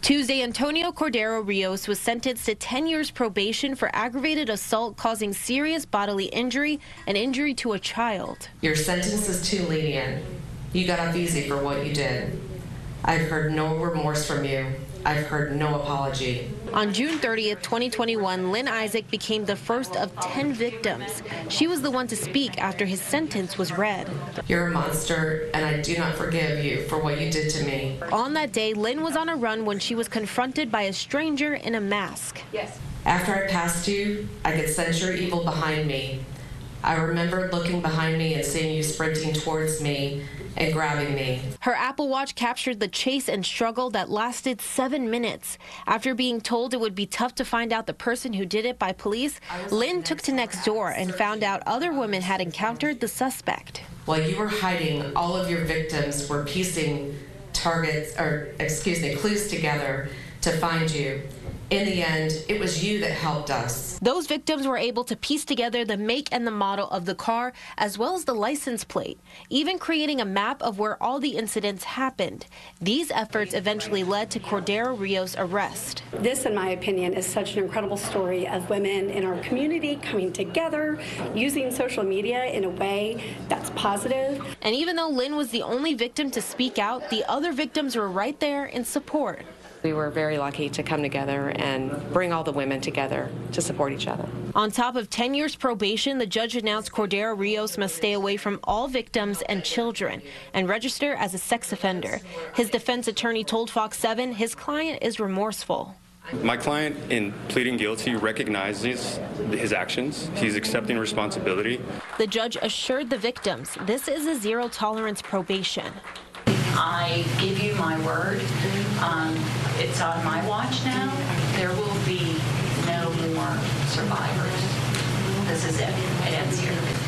Tuesday, Antonio Cordero Rios was sentenced to 10 years probation for aggravated assault causing serious bodily injury and injury to a child. Your sentence is too lenient. You got off easy for what you did. I've heard no remorse from you. I've heard no apology. On June 30th, 2021, Lynn Isaac became the first of 10 victims. She was the one to speak after his sentence was read. You're a monster, and I do not forgive you for what you did to me. On that day, Lynn was on a run when she was confronted by a stranger in a mask. Yes. After I passed you, I could sense your evil behind me. I remember looking behind me and seeing you sprinting towards me and grabbing me. Her Apple Watch captured the chase and struggle that lasted seven minutes. After being told it would be tough to find out the person who did it by police, Lynn took to Nextdoor and found out other women had encountered the suspect. While you were hiding, all of your victims were piecing targets, or excuse me, clues together to find you. In the end, it was you that helped us. Those victims were able to piece together the make and the model of the car, as well as the license plate, even creating a map of where all the incidents happened. These efforts eventually led to Cordero Rios' arrest. This, in my opinion, is such an incredible story of women in our community coming together, using social media in a way that's positive. And even though Lynn was the only victim to speak out, the other victims were right there in support. We were very lucky to come together and bring all the women together to support each other. On top of 10 years probation, the judge announced Cordero Rios must stay away from all victims and children and register as a sex offender. His defense attorney told Fox 7 his client is remorseful. My client, in pleading guilty, recognizes his actions. He's accepting responsibility. The judge assured the victims this is a zero tolerance probation. I give you my word. Um, it's on my watch now. There will be no more survivors. This is it. It ends here.